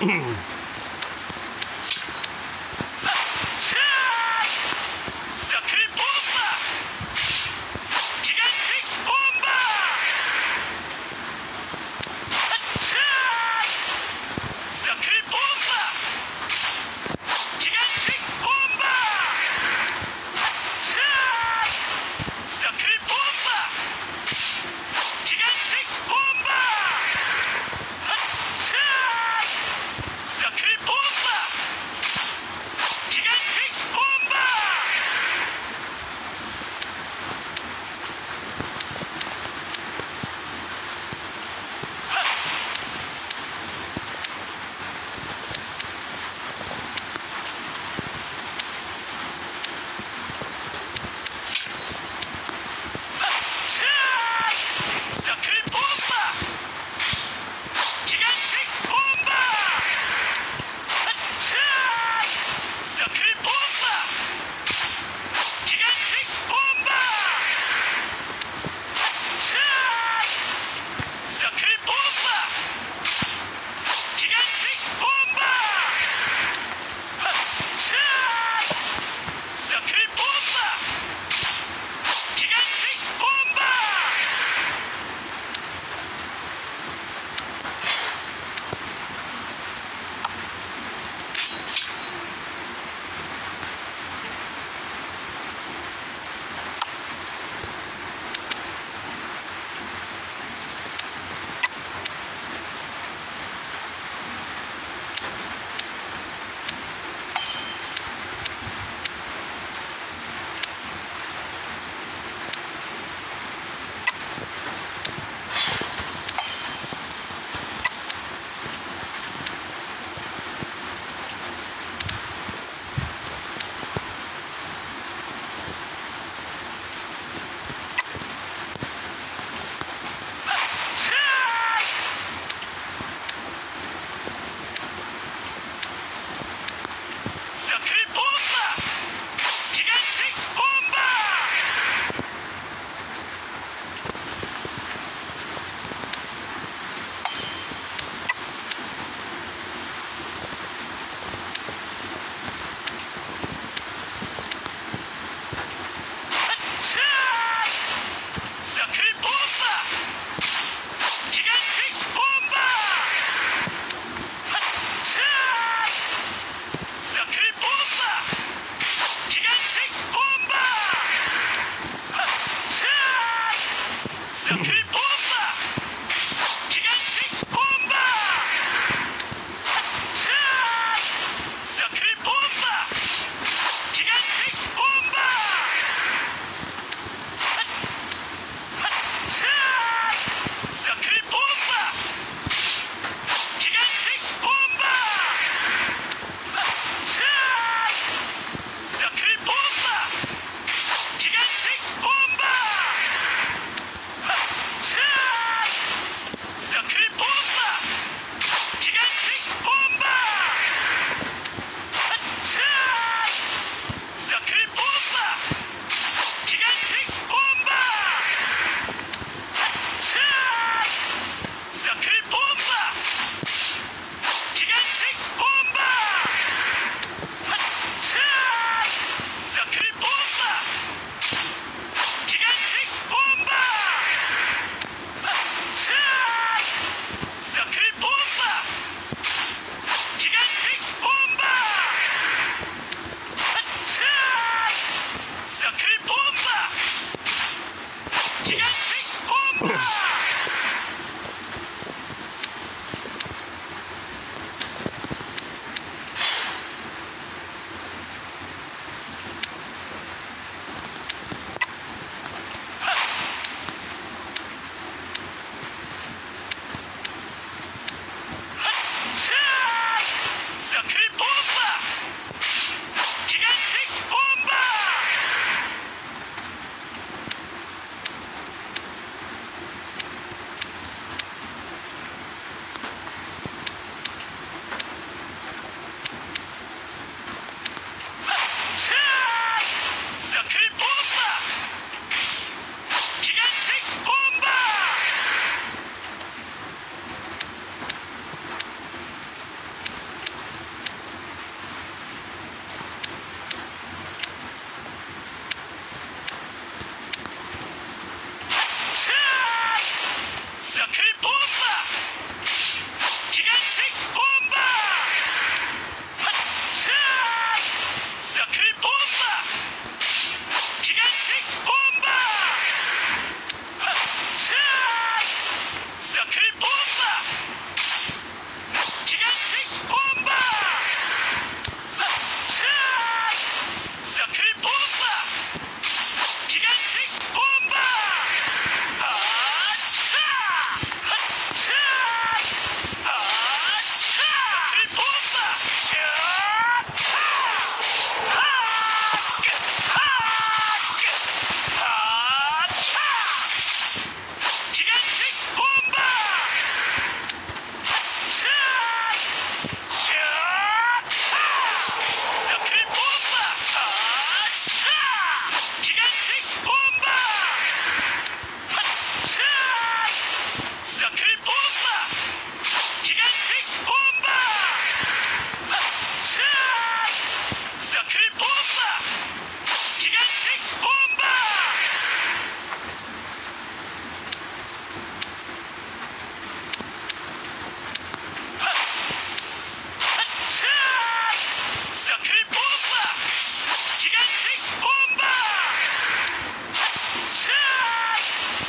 Mm-hmm.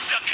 Suck